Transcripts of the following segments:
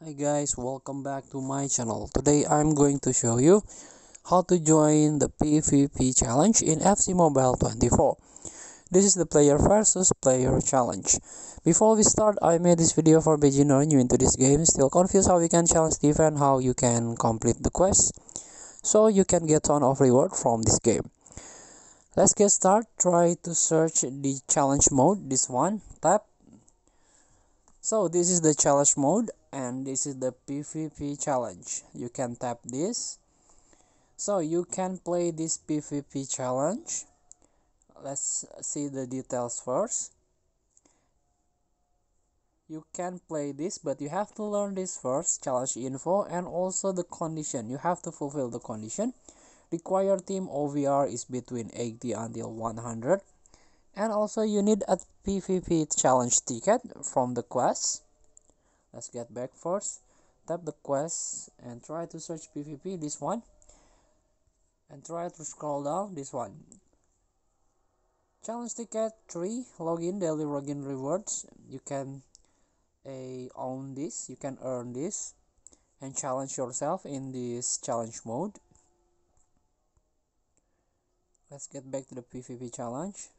Hi guys, welcome back to my channel. Today I'm going to show you how to join the PvP challenge in FC Mobile 24. This is the player versus player challenge. Before we start, I made this video for beginner new into this game, still confused how you can challenge event, how you can complete the quest, so you can get ton of reward from this game. Let's get started. Try to search the challenge mode, this one, tap so this is the challenge mode and this is the pvp challenge. You can tap this. So you can play this pvp challenge. Let's see the details first. You can play this but you have to learn this first challenge info and also the condition. You have to fulfill the condition. Required team ovr is between 80 until 100 and also you need a pvp challenge ticket from the quest let's get back first. Tap the quest and try to search pvp this one. And try to scroll down this one. Challenge ticket 3 login daily login rewards. You can uh, own this you can earn this. And challenge yourself in this challenge mode. Let's get back to the pvp challenge.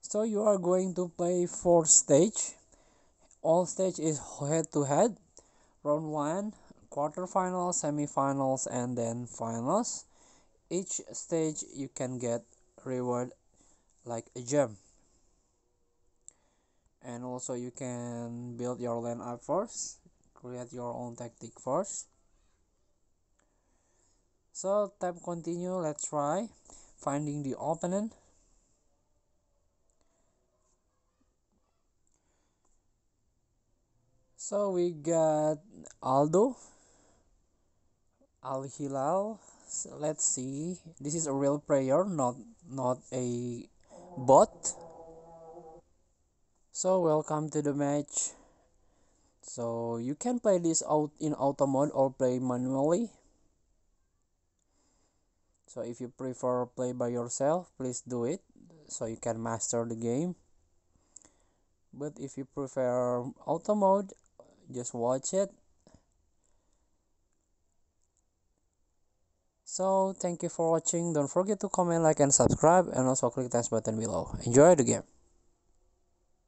So you are going to play four stage all stage is head to head round one quarterfinals semifinals and then finals. Each stage you can get reward like a gem. And also you can build your lane up first. Create your own tactic first. So tap continue. Let's try finding the opponent So we got Aldo, Al Hilal. So let's see. This is a real player, not not a bot. So welcome to the match. So you can play this out in auto mode or play manually. So if you prefer play by yourself, please do it so you can master the game. But if you prefer auto mode, just watch it. So thank you for watching. Don't forget to comment like and subscribe and also click that button below. Enjoy the game